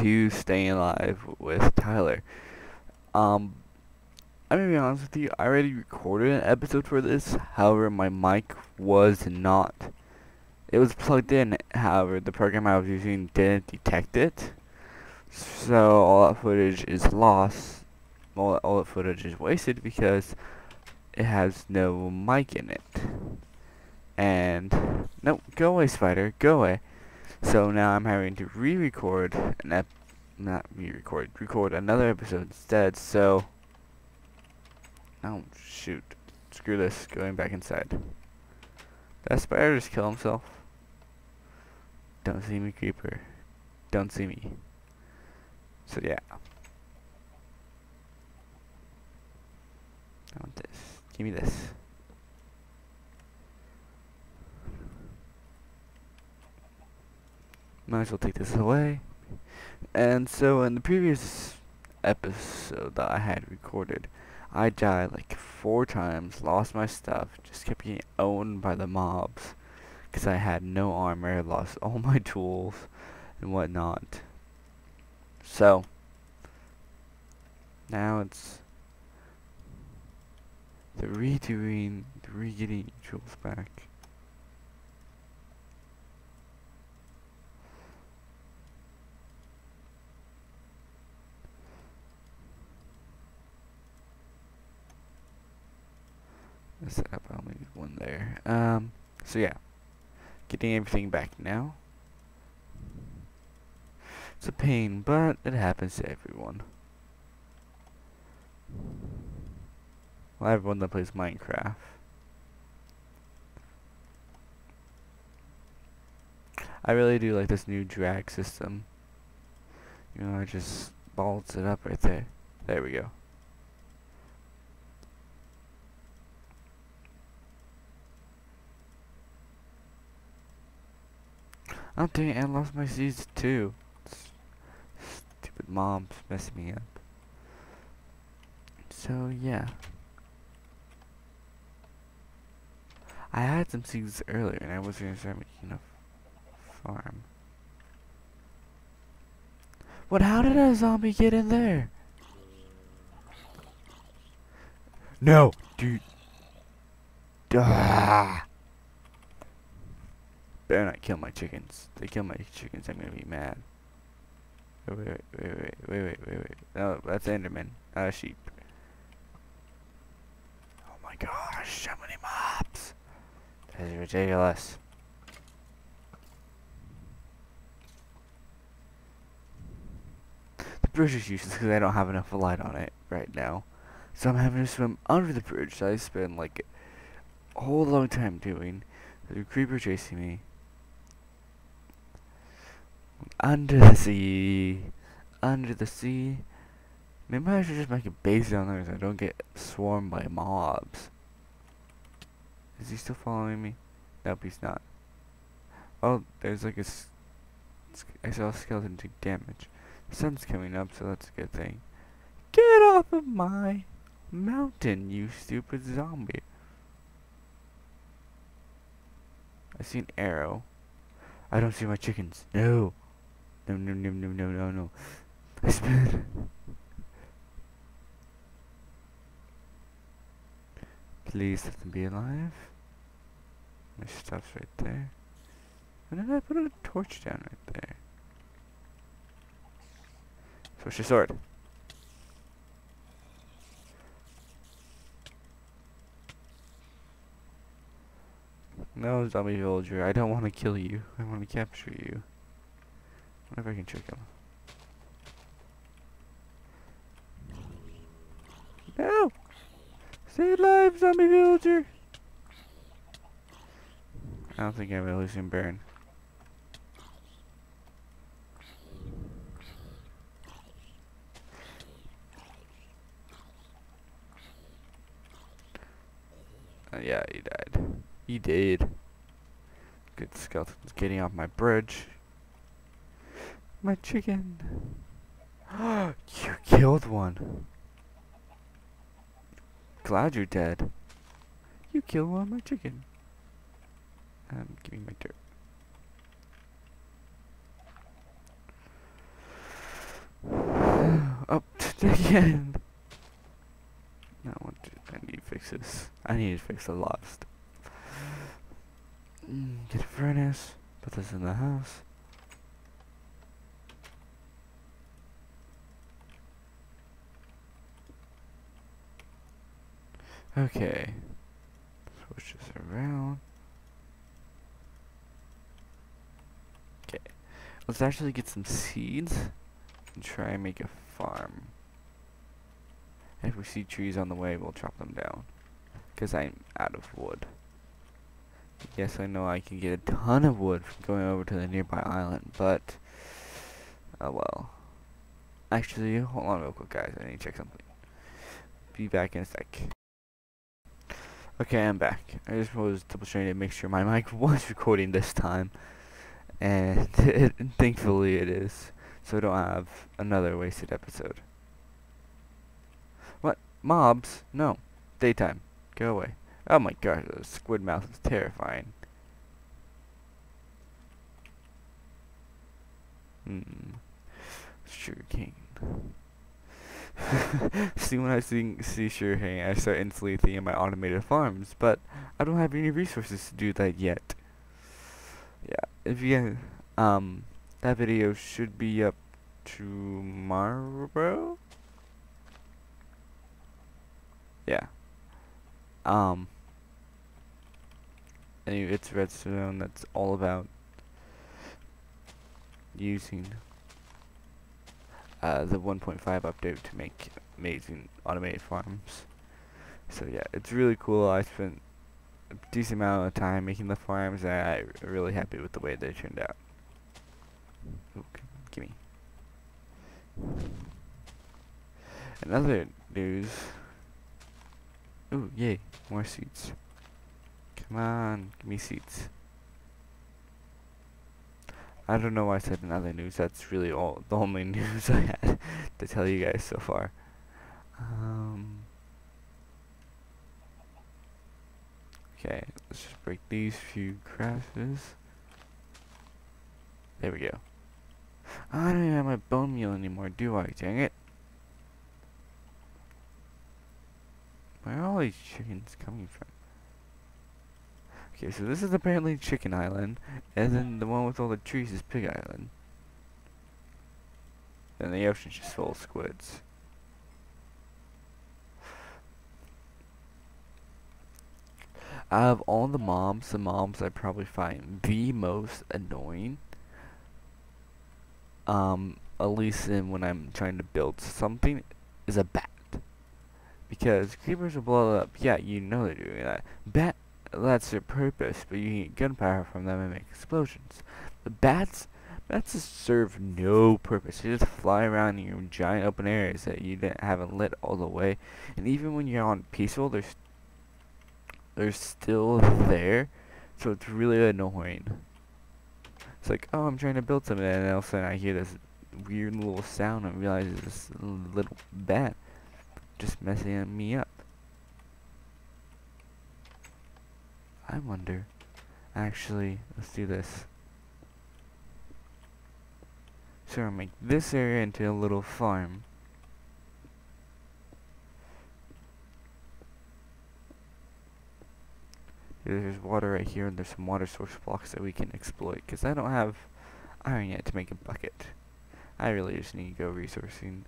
to Staying Alive with Tyler. Um, I'm gonna be honest with you, I already recorded an episode for this, however my mic was not, it was plugged in, however the program I was using didn't detect it, so all that footage is lost, all, all that footage is wasted because it has no mic in it. And, no, go away spider, go away. So now I'm having to re-record an ep not re-record, record another episode instead, so oh shoot. Screw this, going back inside. That spider just kill himself? Don't see me creeper. Don't see me. So yeah. I want this. Give me this. Might as well take this away. And so in the previous episode that I had recorded, I died like four times, lost my stuff, just kept getting owned by the mobs. Because I had no armor, lost all my tools and whatnot. So, now it's the redoing, the re-getting tools back. Set up, I'll need one there. Um, so yeah, getting everything back now. It's a pain, but it happens to everyone. Well, everyone that plays Minecraft. I really do like this new drag system. You know, I just bolts it up right there. There we go. Oh dang I lost my seeds too. Stupid mob's messing me up. So yeah. I had some seeds earlier and I was gonna start making a farm. What how did a zombie get in there? No, dude. Ah Better not kill my chickens. They kill my chickens, I'm gonna be mad. Wait, wait, wait, wait, wait, wait, wait, wait. No, that's Enderman, not a sheep. Oh my gosh, how many mobs? That is ridiculous. The bridge is useless because I don't have enough light on it right now. So I'm having to swim under the bridge that I spend like a whole long time doing. There's a creeper chasing me under the sea, under the sea. Maybe I should just make a base down there so I don't get swarmed by mobs. Is he still following me? Nope, he's not. Oh, there's like a. I saw a skeleton take damage. The sun's coming up, so that's a good thing. Get off of my mountain, you stupid zombie. I see an arrow. I don't see my chickens. No. No, no, no, no, no, no, no. I spin. Please let them be alive. My stuff's right there. And then I put a torch down right there. Switch your sword. No, zombie villager, I don't want to kill you. I want to capture you. Wonder if I can trick him. No! Stay alive, zombie villager! I don't think I have a Elysian Baron. Uh, yeah, he died. He did. Good skeletons getting off my bridge. My chicken. you killed one. Glad you're dead. You killed one of my chicken. Um, I'm giving my dirt. Up again. the I, want to, I need to fix this. I need to fix the lost. Mm, get a furnace. Put this in the house. Okay. Switch this around. Okay. Let's actually get some seeds and try and make a farm. if we see trees on the way, we'll chop them down. Because I'm out of wood. Yes, I know I can get a ton of wood from going over to the nearby island, but... Oh well. Actually, hold on real quick, guys. I need to check something. Be back in a sec. Okay, I'm back. I just was double checking to make sure my mic was recording this time. And it, thankfully it is. So I don't have another wasted episode. What? Mobs? No. Daytime. Go away. Oh my gosh, the squid mouth is terrifying. Hmm. Sugar cane. see, when I see, see sugarcane, I start instantly thinking about automated farms, but I don't have any resources to do that yet. Yeah, if you, um, that video should be up tomorrow? Yeah. Um, anyway, it's Redstone, that's all about using uh, the 1.5 update to make amazing automated farms. So yeah, it's really cool. I spent a decent amount of time making the farms and I'm really happy with the way they turned out. Ooh, gimme. Another news. Ooh, yay, more seats. Come on, give me seats. I don't know why I said another news. That's really all the only news I had to tell you guys so far. Um, okay, let's just break these few crashes. There we go. I don't even have my bone meal anymore, do I? Dang it. Where are all these chickens coming from? Okay, so this is apparently Chicken Island, and then the one with all the trees is Pig Island. And the ocean's just full of squids. Out of all the mobs, the mobs I probably find the most annoying, um, at least in when I'm trying to build something, is a bat. Because creepers will blow up, yeah, you know they're doing that. Bat that's their purpose, but you get gunpowder from them and make explosions. The bats, bats serve no purpose. They just fly around in your giant open areas that you haven't lit all the way. And even when you're on peaceful, they're, they're still there. So it's really annoying. It's like, oh, I'm trying to build something, and all of a sudden I hear this weird little sound and realize it's this little bat just messing me up. I wonder. Actually, let's do this. So I'll make this area into a little farm. There's water right here, and there's some water source blocks that we can exploit. Because I don't have iron yet to make a bucket. I really just need to go resourcing,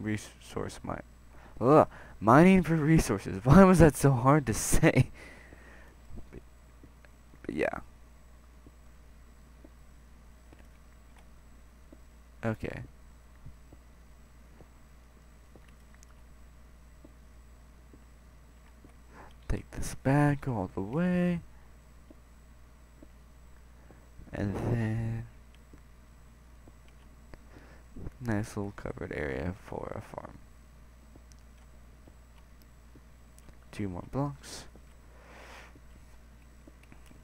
resource my, ugh, mining for resources. Why was that so hard to say? Yeah. Okay. Take this back all the way. And then nice little covered area for a farm. Two more blocks.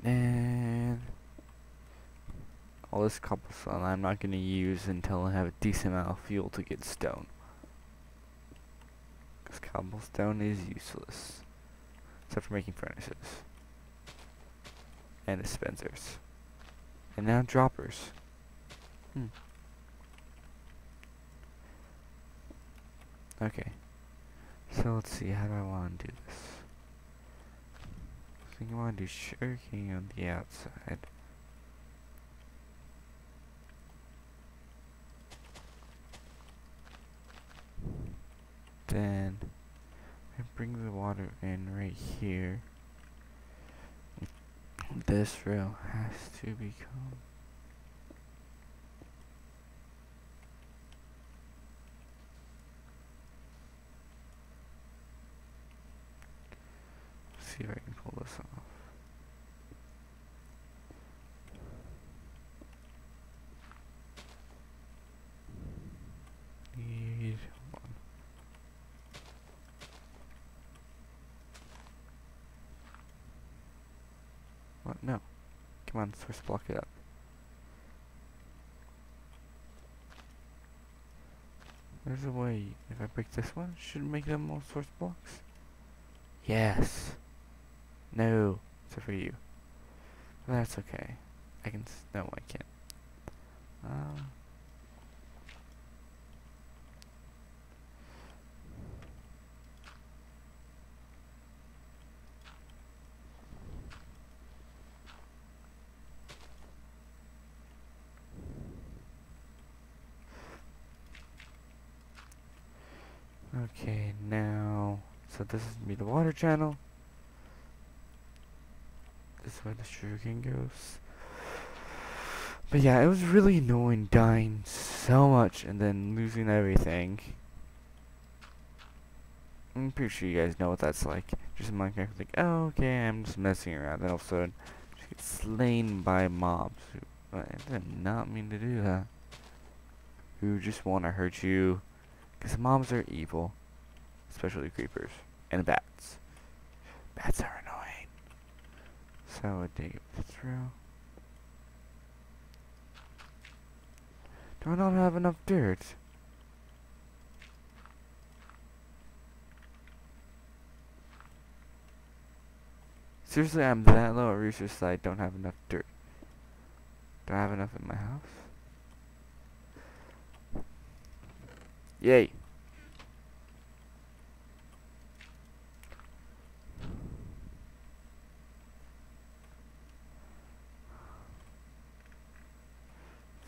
And all this cobblestone I'm not going to use until I have a decent amount of fuel to get stone. Because cobblestone is useless. Except for making furnaces. And dispensers. And now droppers. Hmm. Okay. So let's see, how do I want to do this? I think I want to do sugarcane on the outside. Then I bring the water in right here. This rail has to become see if I can pull this off. Need one. What? No. First block it up. There's a way. If I break this one, should make them all source blocks. Yes. No, except for you. That's okay. I can. No, I can't. Uh, okay, now. So this is me, the water channel. This is where the sugarcane goes. But yeah, it was really annoying dying so much and then losing everything. I'm pretty sure you guys know what that's like. Just in Minecraft, like, oh, okay, I'm just messing around. Then all of a sudden, just get slain by mobs. Who, I did not mean to do that. Who just want to hurt you. Because mobs are evil. Especially creepers. And bats. Bats are annoying. So I dig it through. Do I not have enough dirt? Seriously, I'm that low at research that I don't have enough dirt. Do I have enough in my house? Yay!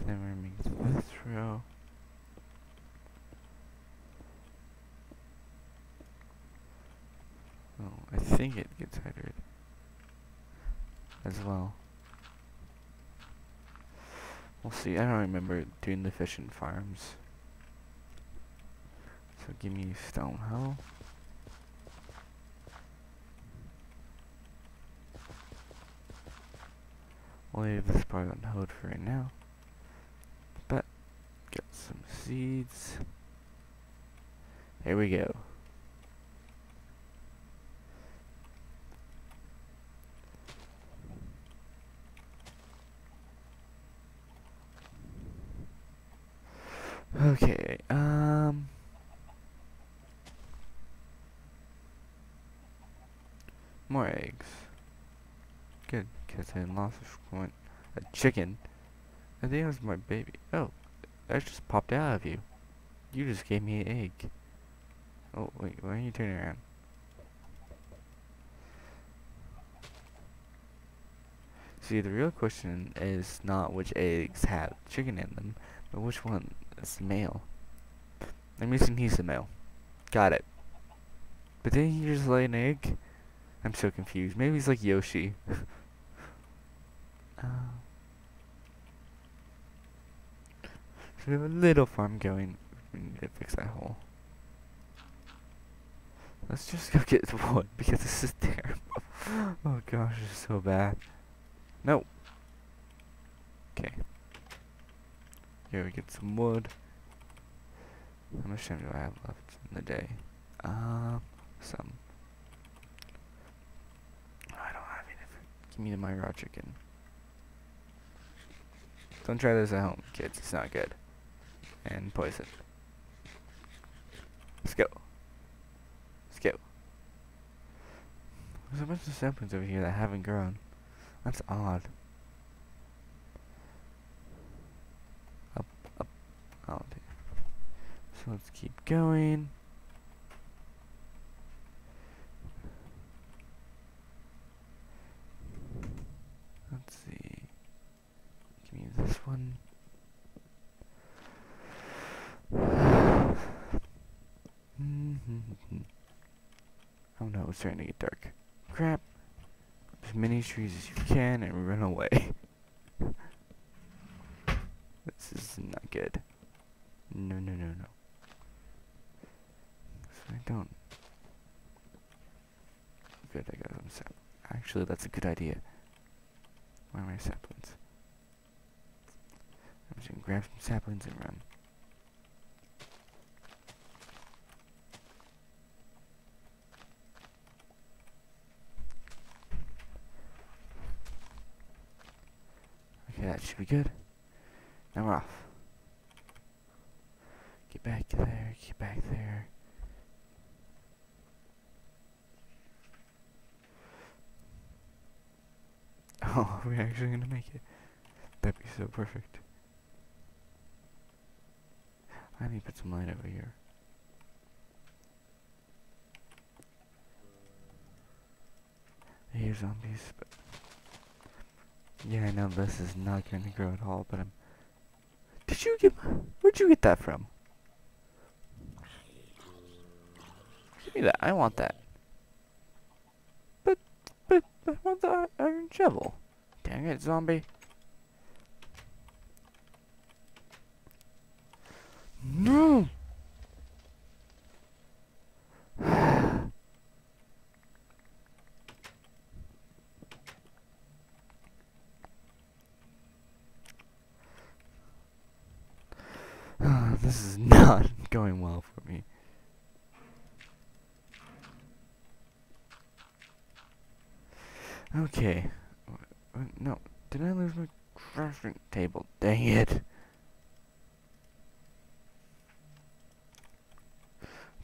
Then we're this row. Oh, I think it gets hydrated as well. We'll see. I don't remember doing the fish fishing farms. Give me stone hoe. We'll leave this part on hold for right now. But get some seeds. Here we go. Okay, um... More eggs. Good, I lost one. A chicken? I think it was my baby. Oh, that just popped out of you. You just gave me an egg. Oh, wait, why are you turning around? See, the real question is not which eggs have chicken in them, but which one is male. I'm guessing he's the male. Got it. But didn't he just lay an egg? I'm so confused. Maybe he's like Yoshi. uh, so we have a little farm going. We need to fix that hole. Let's just go get the wood because this is terrible. oh gosh, it's so bad. Nope. Okay. Here we get some wood. How much time do I have left in the day? Um, some. I don't have anything. Give me my raw chicken. Don't try this at home, kids. It's not good. And poison. Let's go. Let's go. There's a bunch of saplings over here that haven't grown. That's odd. Up, up, oh, out. So let's keep going. one. oh no, it's starting to get dark. Crap! As many trees as you can and run away. this is not good. No, no, no, no. So I don't. Good, I got them set. Actually, that's a good idea. Grab some saplings and run. Okay, that should be good. Now we're off. Get back there, get back there. Oh, we're we actually gonna make it? That'd be so perfect. I need to put some light over here. I zombies, but yeah, I know this is not going to grow at all, but I'm. Did you get? Where'd you get that from? Give me that. I want that. But, but, I want the iron shovel. Dang it, zombie. No! this is not going well for me. Okay. No, did I lose my crafting table? Dang it.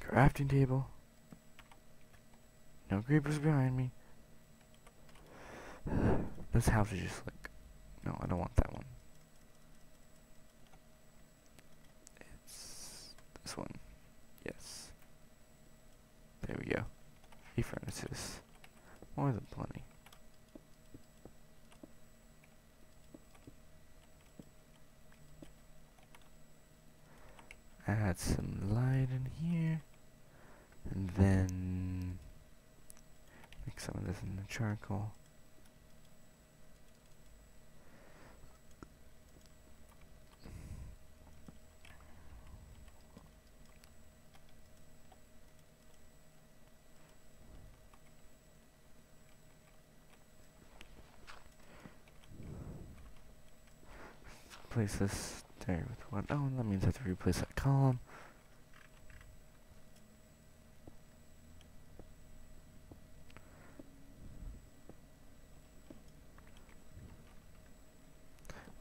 Crafting table. No creepers behind me. This house is just like... No, I don't want that one. It's this one. Yes. There we go. E furnaces. More than plenty. Add some light in here. And then mix some of this in the charcoal. Place this there with one. Oh, that means I have to replace that column.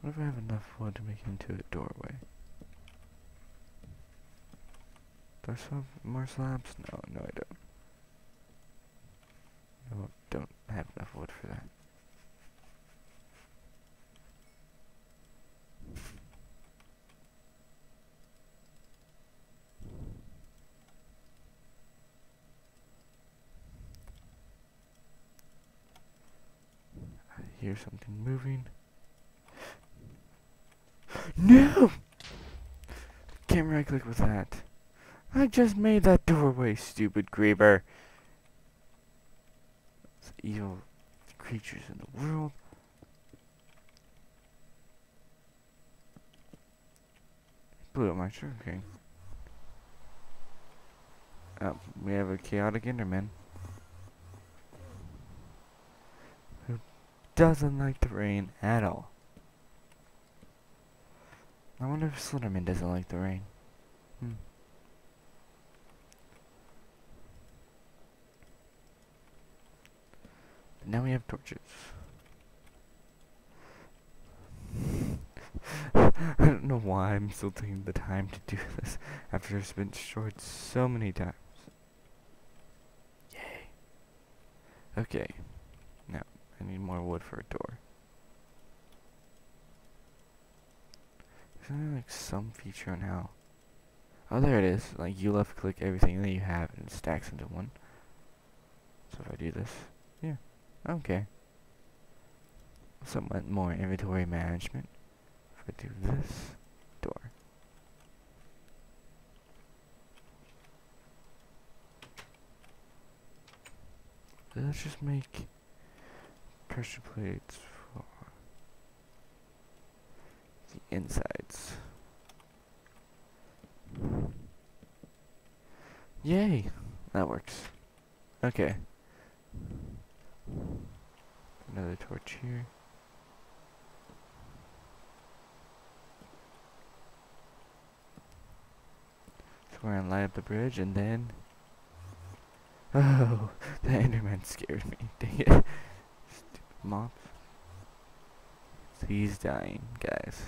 What if I have enough wood to make into a doorway? Do I still have more slabs? No, no I don't. No, don't have enough wood for that. I hear something moving. No! Can't right click with that. I just made that doorway, stupid creeper. It's evil creatures in the world. Blew up my sugar cane. Oh, we have a chaotic enderman. Who doesn't like the rain at all. I wonder if Slenderman doesn't like the rain. Hmm. But now we have torches. I don't know why I'm still taking the time to do this after it's been destroyed so many times. Yay. Okay. Now, I need more wood for a door. Is there like some feature on how? Oh, there it is. Like you left click everything that you have and it stacks into one. So if I do this, yeah, okay. Somewhat more inventory management. If I do this, door. let's just make pressure plates for the insides. Yay! That works. Okay. Another torch here. So we're gonna light up the bridge and then Oh the Enderman scared me. Dang it. Stupid moth. So he's dying, guys.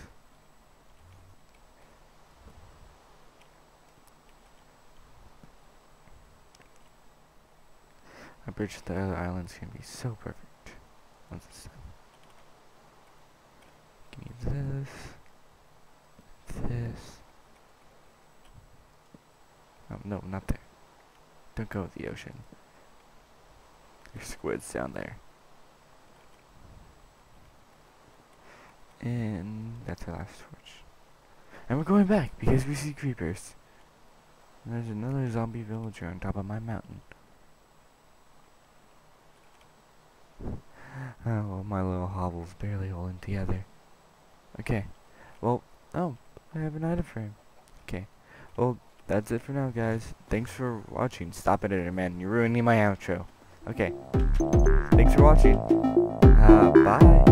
A bridge to the other islands can be so perfect once it's done. Give me this, this. Oh no, not there. Don't go with the ocean. There's squids down there. And that's our last torch. And we're going back because we see creepers. And there's another zombie villager on top of my mountain. Oh, well, my little hovel's barely holding together. Okay. Well, oh, I have an item frame. Okay. Well, that's it for now, guys. Thanks for watching. Stop it, man. You're ruining my outro. Okay. Thanks for watching. Uh, bye.